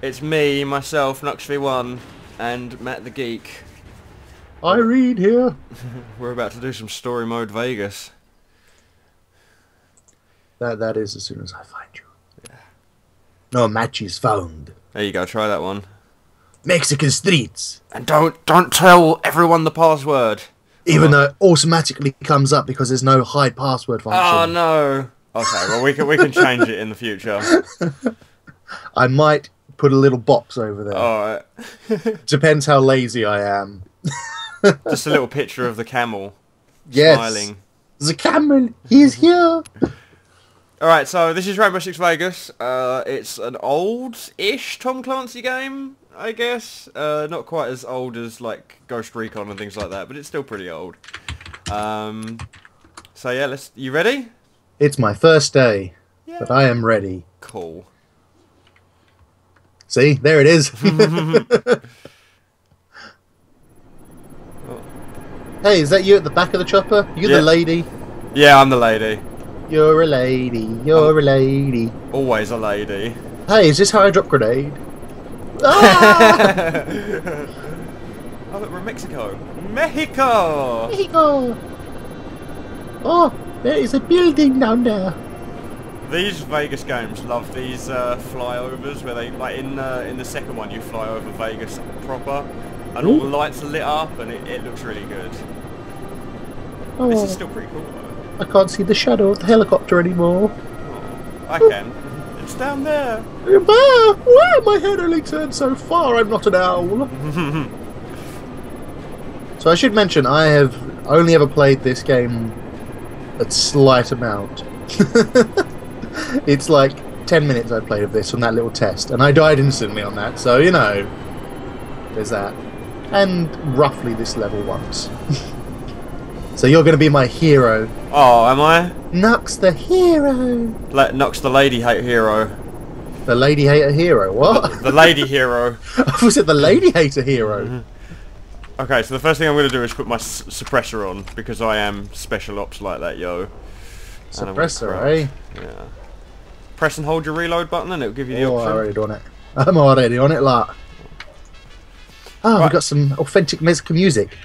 It's me, myself, KnuxV1, and Matt the Geek. I read here. We're about to do some story mode Vegas. That that is as soon as I find you. Yeah. No match is found. There you go, try that one. Mexican streets. And don't don't tell everyone the password. Even though it automatically comes up because there's no hide password function. Oh no. Okay, well we can we can change it in the future. I might put a little box over there. Alright. Depends how lazy I am. Just a little picture of the camel Yes. smiling. The camel, he's here. Alright, so this is Rainbow Six Vegas. Uh, it's an old-ish Tom Clancy game, I guess. Uh, not quite as old as like Ghost Recon and things like that, but it's still pretty old. Um, so yeah, let's. You ready? It's my first day, but I am ready. Cool. See, there it is. hey, is that you at the back of the chopper? You're Yeah. the lady. Yeah, I'm the lady. You're a lady. You're a lady. Always a lady. Hey, is this how I drop grenade? Ah! Oh, look, we're in Mexico. Mexico! Mexico. Oh, there is a building down there. These Vegas games love these uh, flyovers where they, like in uh, in the second one, you fly over Vegas proper, and all the lights are lit up, and it, it looks really good. This Oh, is still pretty cool though. I can't see the shadow of the helicopter anymore. Oh, I can. It's down there. Ah, why my head only turned so far? I'm not an owl. so I should mention I have only ever played this game a slight amount. it's like 10 minutes I played of this on that little test, and I died instantly on that, so you know, there's that. And roughly this level once. so you're going to be my hero. Oh, am I? Knux the hero. Let Knux the lady hate hero. The lady hater hero. What? The lady hero. Was it the lady hater hero? Okay, so the first thing I'm going to do is put my s- suppressor on because I am special ops like that, yo. And I'm gonna Suppressor, eh? Yeah. Press and hold your reload button and it'll give you the Oh, I'm already on it. I'm already on it, lot. Oh, Right. we've got some authentic Mexican music.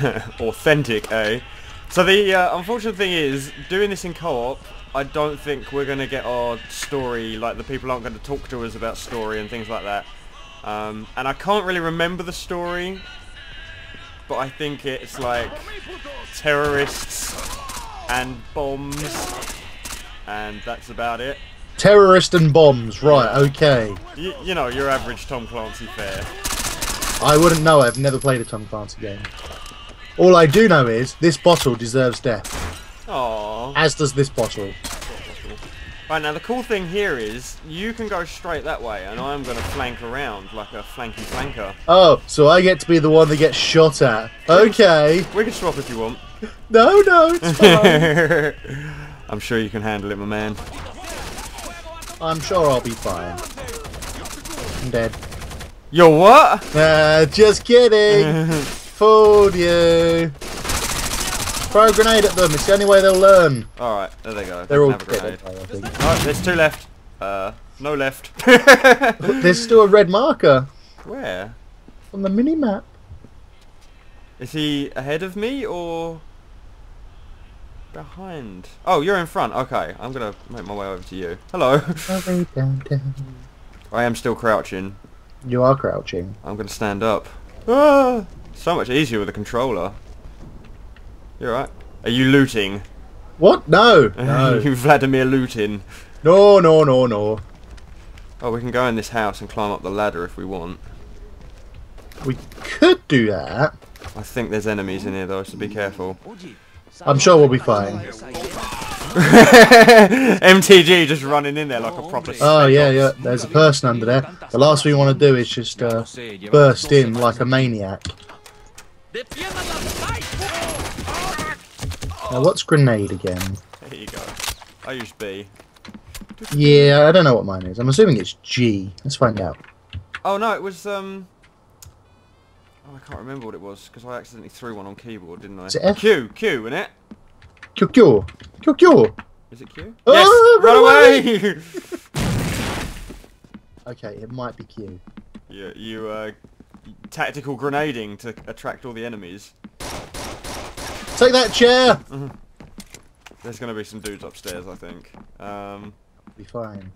Authentic, eh? So the uh, unfortunate thing is, doing this in co-op, I don't think we're going to get our story, like the people aren't going to talk to us about story and things like that. Um, and I can't really remember the story, but I think it's like terrorists and bombs, and that's about it. Terrorist and bombs, right, okay. You, you know, your average Tom Clancy fare. I wouldn't know, I've never played a Tom Clancy game. All I do know is, this bottle deserves death. Aww. As does this bottle. Right, now the cool thing here is, you can go straight that way, and I'm going to flank around like a flanky flanker. Oh, so I get to be the one that gets shot at. Okay. We can swap if you want. No, no, it's fine. I'm sure you can handle it, my man. I'm sure I'll be fine. I'm dead. Yo, what? Uh, just kidding. Fooled you. Throw a grenade at them. It's the only way they'll learn. Alright, there they go. They're all Have a dead, I. Oh, there's two left. Uh, no left. There's still a red marker Where? on the mini map. Is he ahead of me or behind? Oh, you're in front. Okay, I'm gonna make my way over to you. Hello. Down, down. I am still crouching. You are crouching. I'm gonna stand up. Ah, so much easier with a controller. You're right. Are you looting? What? No. No. you Vladimir looting. no, no, no, no. Oh, we can go in this house and climb up the ladder if we want. We could do that. I think there's enemies in here though, so be careful. I'm sure we'll be fine. MTG just running in there like a proper Oh, yeah, yeah. There's a person under there. The last we want to do is just uh, burst in like a maniac. Now, what's grenade again? There you go. I use B. Yeah, I don't know what mine is. I'm assuming it's G. Let's find out. Oh no, it was um. Oh, I can't remember what it was because I accidentally threw one on keyboard, didn't I? Is it F? Q, Q, isn't it? Q Q. Q Q. Is it Q? Oh, yes, run run away! Okay, it might be Q. You, you uh, tactical grenading to attract all the enemies. Take that chair! There's gonna be some dudes upstairs, I think. Um, Be fine.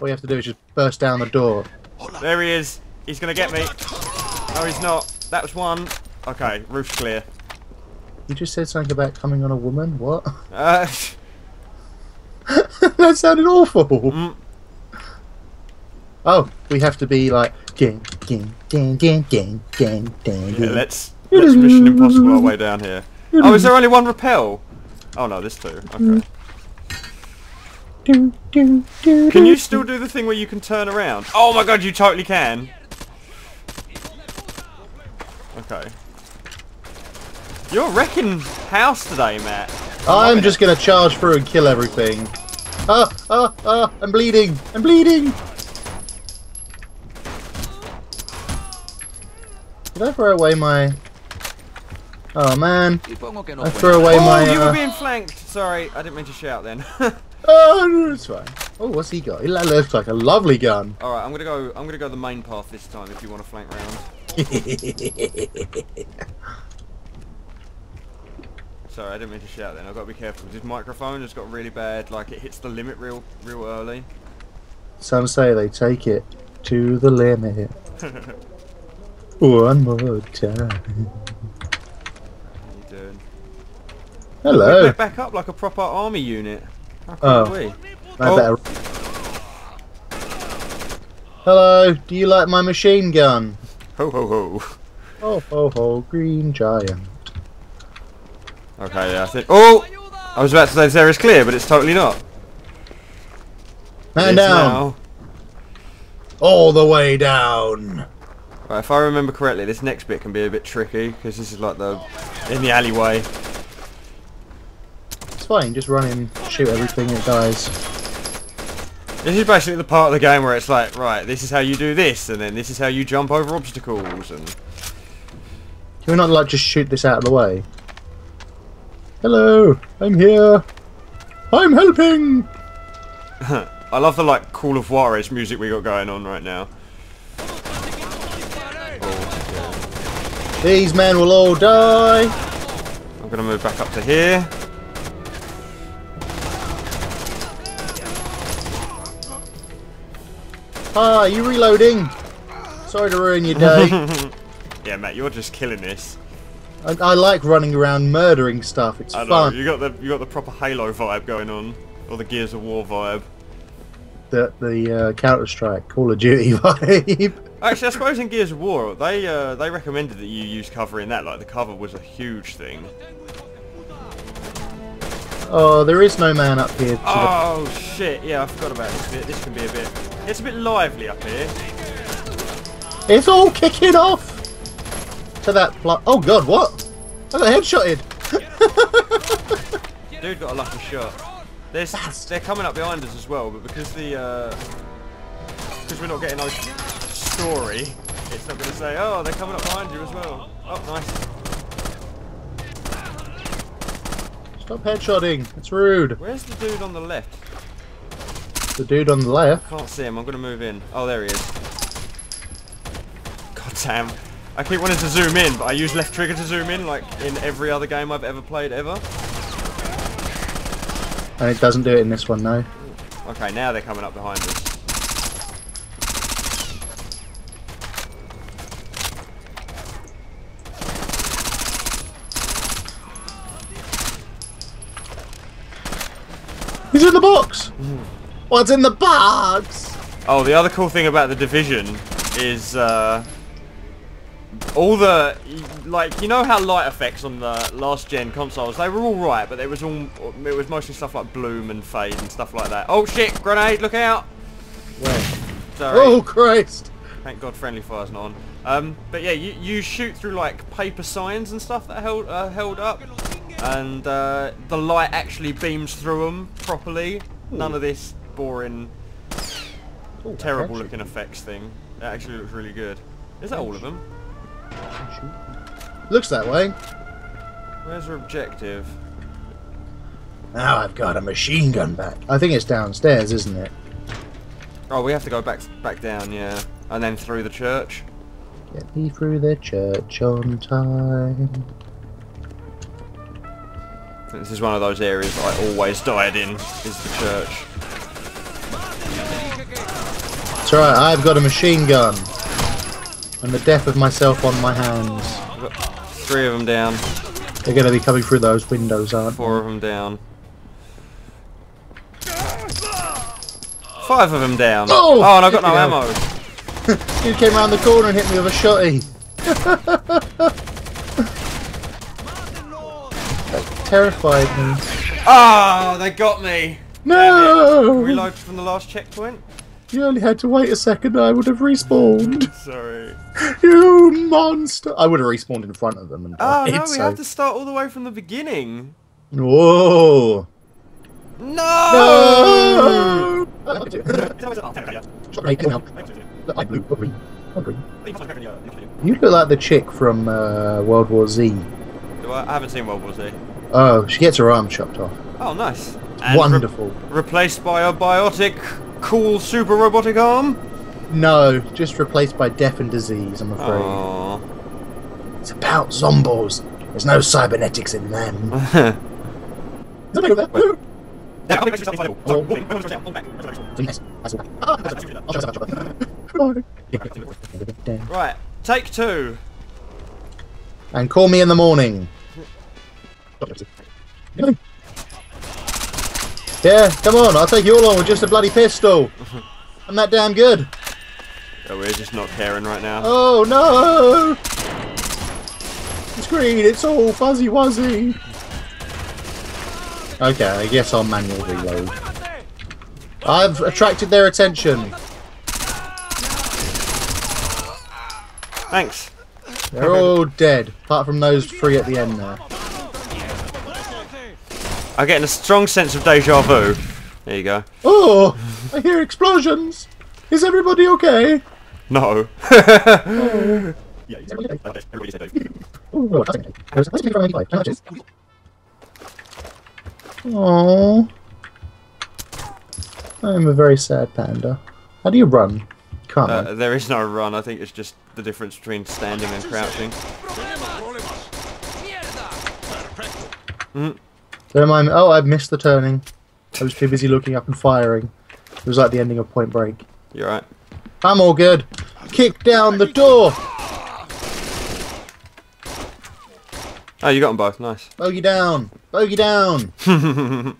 All you have to do is just burst down the door. there he is. He's gonna get me. No, he's not. That was one. Okay, roof's clear. You just said something about coming on a woman? What? Uh, that sounded awful. mm, Oh, we have to be like gang, gang, gang, gang, gang, gang, gang. yeah, let's let's Mission Impossible our way down here. Oh, is there only one rappel? Oh no, there's two. Okay. Can you still do the thing where you can turn around? Oh my god, you totally can. Okay. You're wrecking house today, Matt. I'm loving just gonna charge through and kill everything. Ah, ah, ah, I'm bleeding! I'm bleeding! Did I throw away my... Oh man, Supongo I threw away Oh, my... Oh, you uh, were being flanked. Sorry, I didn't mean to shout then. Oh, no, it's fine. Oh, what's he got? He looks like a lovely gun. All right, I'm gonna go. I'm gonna go the main path this time. If you want to flank round. Sorry, I didn't mean to shout then. I've got to be careful. This microphone has got really bad. Like it hits the limit real, real early. Some say they take it to the limit. One more time. What you doing? We Hello. back up like a proper army unit. How Oh. we? I Oh. better. Hello. Do you like my machine gun? Ho ho ho. Oh ho ho, green giant. Okay, yeah, I think. Oh, I was about to say this area's clear, but it's totally not. Man down. now. All the way down. Right, if I remember correctly, this next bit can be a bit tricky because this is like the in the alleyway. It's fine. Just run in, shoot everything. It dies. This is basically the part of the game where it's like, right, this is how you do this, and then this is how you jump over obstacles, and Can we not like just shoot this out of the way? Hello. I'm here. I'm helping. I love the like Call of Juarez music we got going on right now. These men will all die. I'm gonna move back up to here. Ah, are you reloading? Sorry to ruin your day. Yeah, Matt, you're just killing this. I, I like running around murdering stuff. It's I know fun. you got the you got the proper Halo vibe going on, or the Gears of War vibe. The the uh, Counter Strike, Call of Duty vibe. Actually, I suppose in Gears of War, they uh, they recommended that you use cover in that. Like the cover was a huge thing. oh, there is no man up here. Oh shit! Yeah, I forgot about this bit. This can be a bit. It's a bit lively up here. It's all kicking off to that pl- Oh god, what? I got headshotted. Dude got a lucky shot. There's, they're coming up behind us as well, but because the uh, because we're not getting no story, it's not going to say, oh, they're coming up behind you as well. Oh, nice. Stop headshotting. It's rude. Where's the dude on the left? The dude on the left. I Can't see him. I'm going to move in. Oh, there he is. God damn. I keep wanting to zoom in, but I use left trigger to zoom in, like in every other game I've ever played ever. And it doesn't do it in this one, no. Okay, now they're coming up behind us. He's in the box. What's in the box? Oh, the other cool thing about the Division is uh, all the like you know how light effects on the last gen consoles they were all right, but it was all it was mostly stuff like bloom and fade and stuff like that. Oh shit! Grenade! Look out! Where? Sorry. Oh Christ! Thank God friendly fire's not on. Um, but yeah, you, you shoot through like paper signs and stuff that are held uh, held up, and uh, the light actually beams through them properly. None of this boring, Ooh, terrible looking effects thing. It actually looks really good. Is that all of them? Looks that way. Where's our objective? Now I've got a machine gun back. I think it's downstairs, isn't it? Oh, we have to go back back down, yeah, and then through the church. Get me through the church on time. This is one of those areas that I always died in. Is the church. It's alright, I've got a machine gun. And the death of myself on my hands. Three of them down, They're going to be coming through those windows, aren't four of them down. Five of them down. Oh, Oh, and I've got no ammo. Dude came around the corner and hit me with a shotty. that terrified me. Ah, they got me. No! Reload from the last checkpoint. You only had to wait a second, I would have respawned. Sorry. You monster! I would have respawned in front of them and Oh died. no, we so- have to start all the way from the beginning. Whoa! No! No! I'm blue, I'm green, I'm green. You look like the chick from uh, World War Z. Do I, I haven't seen World War Z. Oh, she gets her arm chopped off. Oh, nice. And re- Wonderful. replaced by a biotic, cool, super robotic arm. No, just replaced by death and disease, I'm afraid. Aww. It's about zombos. There's no cybernetics in them. Is there over there? Yes, I saw that. I'll show you that, I'll show you that. right, take two. And call me in the morning. Yeah, come on, I'll take you all on with just a bloody pistol. I'm that damn good. Oh, we're just not caring right now. Oh no! It's green, it's all fuzzy wuzzy. Okay, I guess I'll manual reload. I've attracted their attention. Thanks. They're all dead, apart from those three at the end there. I'm getting a strong sense of deja vu. There you go. Oh, I hear explosions. Is everybody okay? No. Oh, I'm a very sad panda. How do you run? Can't. Uh, there is no run. I think it's just the difference between standing and crouching. Don't mind me. Oh, I missed the turning. I was too busy looking up and firing. It was like the ending of Point Break. You're right. I'm all good. Kick down the door. Oh, you got them both. Nice. Bogey down. Bogey down.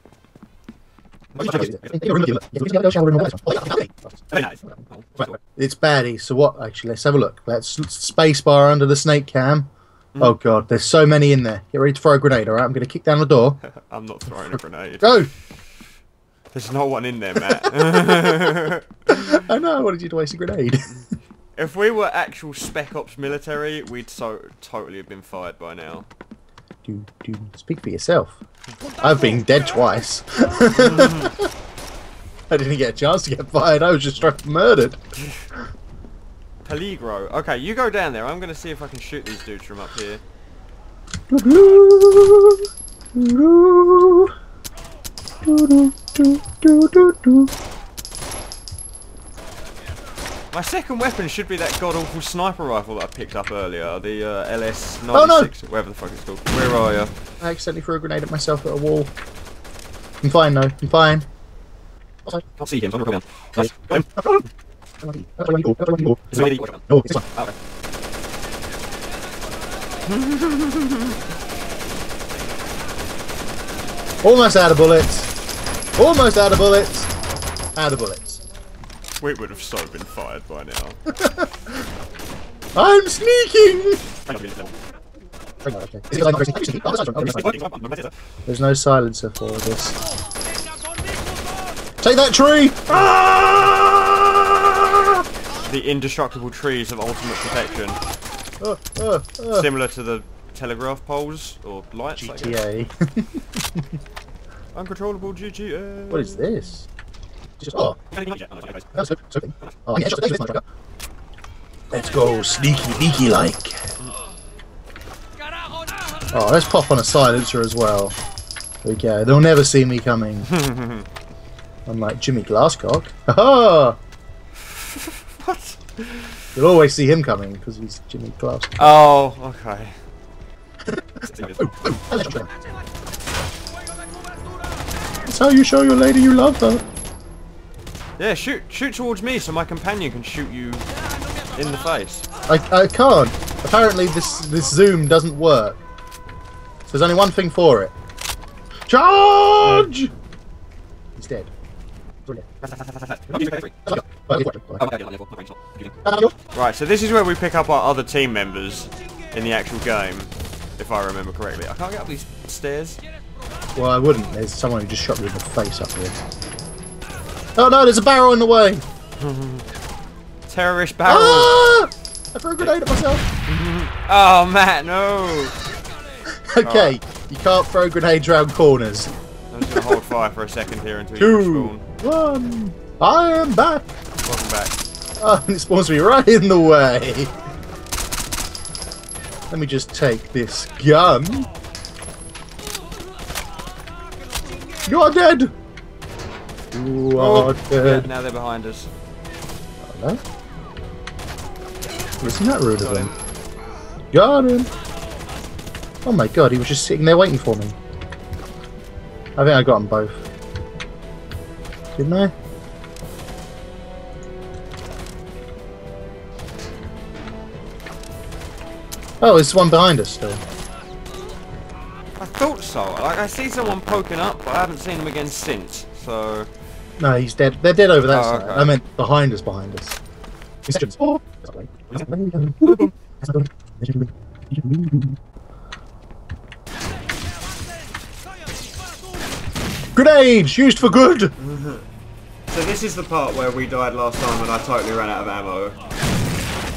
It's baddie. So what? Actually, let's have a look. Let's spacebar under the snake cam. Mm-hmm. Oh god, there's so many in there. Get ready to throw a grenade. All right, I'm going to kick down the door. I'm not throwing a grenade. Go. There's no one in there, Matt. I know. I wanted you to waste a grenade. if we were actual Spec Ops military, we'd so totally have been fired by now. do, do, speak for yourself. I've been dead twice. Mm. I didn't get a chance to get fired. I was just struck murdered. Peligro. Okay, you go down there. I'm gonna see if I can shoot these dudes from up here. My second weapon should be that god awful sniper rifle that I picked up earlier, the uh, LS 96, Oh, no! whatever the fuck it's called. Where are you? I accidentally threw a grenade at myself at a wall. I'm fine though. I'm fine. I can't see him, so I'm gonna go down. Nice. Got him. No, Is it me? Watch out. it's fine. Okay. Almost out of bullets. Almost out of bullets. Out of bullets. We would have so been fired by now. I'm sneaking. Hang on, give me a second. There's no silencer for this. Take that tree! Ah! The indestructible trees of ultimate protection. Uh, uh, uh. Similar to the telegraph poles or lights. GTA. Uncontrollable GTA. what is this? Oh, that's so, so thing. Oh. Let's go, sneaky, sneaky like. Oh, let's pop on a silencer as well. Okay, they'll never see me coming. Unlike Jimmy Glasscock. Ha? You'll always see him coming because he's Jimmy Class. Oh, okay. That's how you show your lady you love her. yeah, shoot, shoot towards me so my companion can shoot you in the face. I, I can't. Apparently this this zoom doesn't work. So there's only one thing for it. Charge! He's dead. Brilliant. Right, so this is where we pick up our other team members in the actual game, if I remember correctly. I can't get up these stairs. Well, I wouldn't. There's someone who just shot me in the face up here. Oh no, there's a barrel in the way! Terrorist barrel. Ah! I threw a grenade at myself. Oh, Matt, no. Okay, you can't throw grenades around corners. I'm just gonna hold fire for a second here until you Two, one. I am back. Welcome back. Oh, and it spawns me right in the way. Let me just take this gun. You are dead. You Oh, are yeah, dead. now they're behind us. Hello? Isn't that rude of him? him. Got him. Oh my god, he was just sitting there waiting for me. I think I got them both. Didn't I? Oh, there's one behind us still. I thought so. Like, I see someone poking up, but I haven't seen him again since. So, No, he's dead. They're dead over that Oh, side. okay. I meant behind us, behind us. He's just- Grenades used for good. Mm-hmm. so this is the part where we died last time, and I totally ran out of ammo.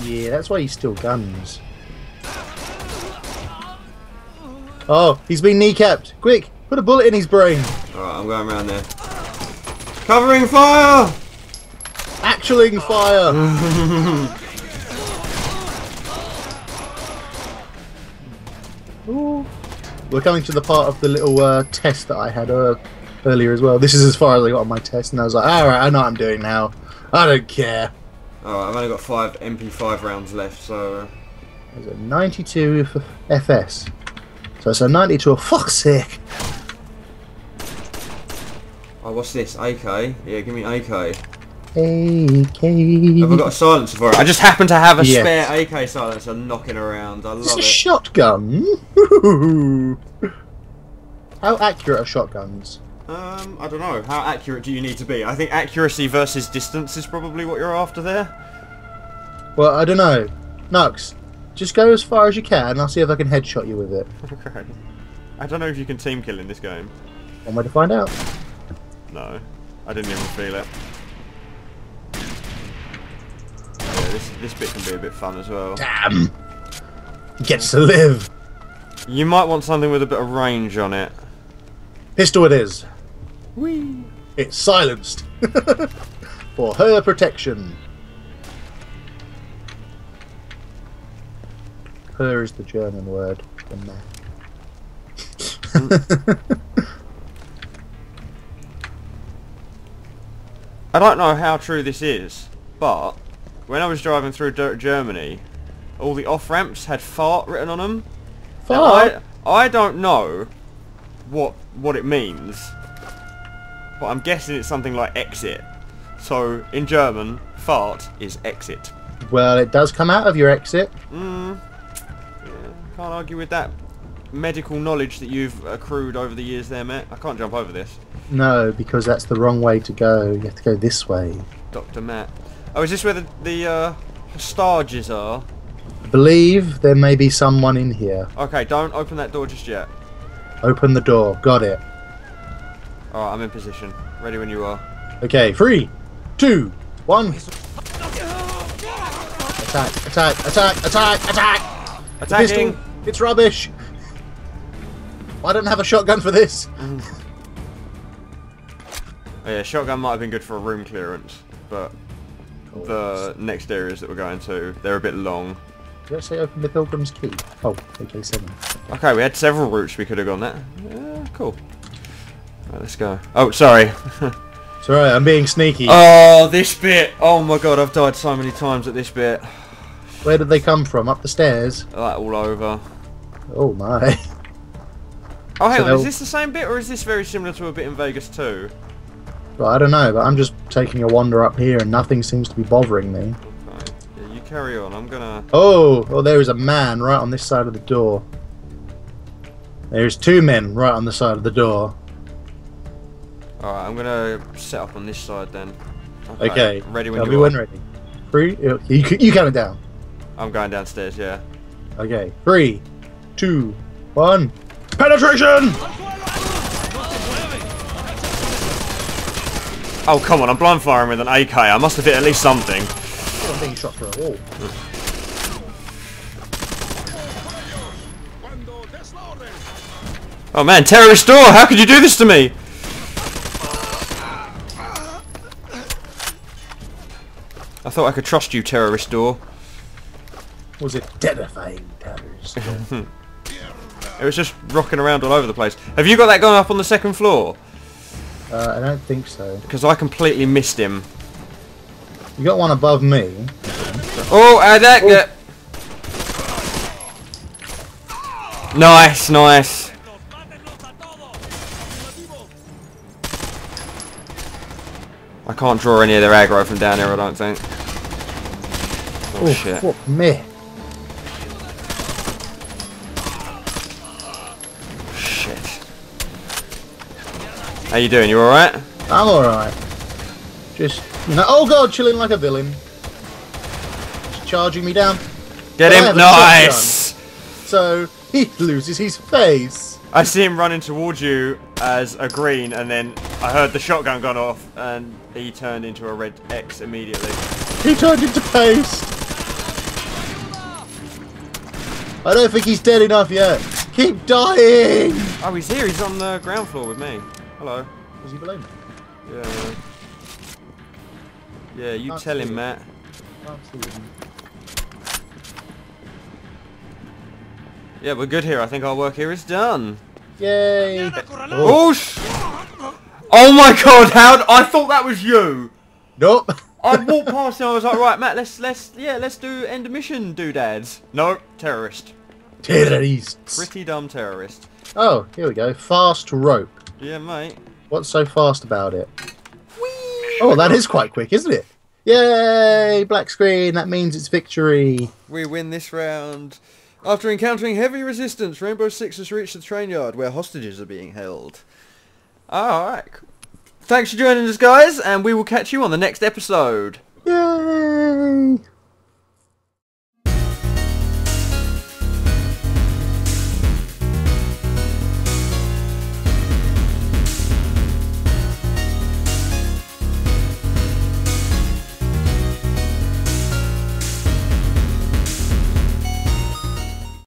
Yeah, that's why he still guns. Oh, he's been kneecapped. Quick, put a bullet in his brain. Alright, I'm going around there. Covering fire! Actualing fire. Ooh. We're coming to the part of the little uh, test that I had uh, earlier as well. This is as far as I got on my test, and I was like, alright, I know what I'm doing now. I don't care. Alright, I've only got five MP5 rounds left, so... There's a 92 for FS. So it's a 90 to a fuck's sake. Oh, what's this? AK? Yeah, give me AK. AK. Have I got a silencer for it? I just happen to have a Yes. spare AK silencer knocking around. I Is this love a it. shotgun? How accurate are shotguns? Um, I don't know. How accurate do you need to be? I think accuracy versus distance is probably what you're after there. Well, I don't know. Knux, just go as far as you can and I'll see if I can headshot you with it. Okay. I don't know if you can team kill in this game. One way to find out. No. I didn't even feel it. Yeah, this, this bit can be a bit fun as well. Damn! Gets to live. You might want something with a bit of range on it. Pistol it is. Whee! It's silenced. For her protection. Her is the German word for man. I don't know how true this is, but when I was driving through Dirt Germany, all the off-ramps had fart written on them. Fart? I, I don't know what what it means, but I'm guessing it's something like exit. So in German, fart is exit. Well, it does come out of your exit. Mm, can't argue with that medical knowledge that you've accrued over the years there, Matt. I can't jump over this. No, because that's the wrong way to go. You have to go this way. Dr. Matt. Oh, is this where the, the uh, hostages are? I believe there may be someone in here. Okay, don't open that door just yet. Open the door. Got it. Alright, I'm in position. Ready when you are. Okay, three, two, one. Attack, attack, attack, attack, attack! The Attacking! pistol, it's rubbish! I don't have a shotgun for this. Oh, yeah, shotgun might have been good for a room clearance, but oh, the next areas that we're going to, they're a bit long. Did I say open the Pilgrim's Key? Oh, AK-7. Okay, we had several routes we could have gone that. Yeah, cool. Right, let's go. Oh, sorry. sorry, I'm being sneaky. Oh, this bit. Oh my god, I've died so many times at this bit. Where did they come from? Up the stairs? Like all over. Oh my. Oh, hang So on, is this the same bit or is this very similar to a bit in Vegas too? Well, I don't know, but I'm just taking a wander up here and nothing seems to be bothering me. Okay. Yeah, you carry on. I'm gonna... Oh, oh, there is a man right on this side of the door. There's two men right on the side of the door. Alright, I'm gonna set up on this side then. Okay, Ready when tell you are. ready. Three, you, you, you count it down. I'm going downstairs, yeah. Okay, three, two, one. Penetration! Oh, come on, I'm blind firing with an AK. I must have hit at least something. Oh, I'm being shot through a wall. Oh man, terrorist door! How could you do this to me? I thought I could trust you, terrorist door. Was it terrifying terrorist? It was just rocking around all over the place. Have you got that going up on the second floor? uh, I don't think so. Because I completely missed him. You got one above me. Oh, uh, that get. Nice, nice. I can't draw any of their aggro from down here, I don't think. Oh, Oh, shit. fuck me. How you doing? You alright? I'm alright. Just, you know, oh god, chilling like a villain. Just charging me down. Get him! Nice! So, he loses his face. I see him running towards you as a green, and then I heard the shotgun gone off, and he turned into a red X immediately. He turned into paste. I don't think he's dead enough yet. Keep dying! Oh, he's here. He's on the ground floor with me. Hello. Was he below me? Yeah. Yeah, you Can't tell him, him. Matt. Can't see him. Yeah, we're good here. I think our work here is done. Yay! Oh, sh- Oh my god, how... I thought that was you! Nope. I walked past and I was like, right, Matt, let's, let's, yeah, let's do end of mission doodads. No, terrorist. Terrorists. Pretty dumb terrorist. Oh, here we go. Fast rope. Yeah, mate. What's so fast about it? Oh, that is quite quick, isn't it? Yay! Black screen. That means it's victory. We win this round. After encountering heavy resistance, Rainbow Six has reached the train yard where hostages are being held. Alright. Thanks for joining us, guys, and we will catch you on the next episode. Yay!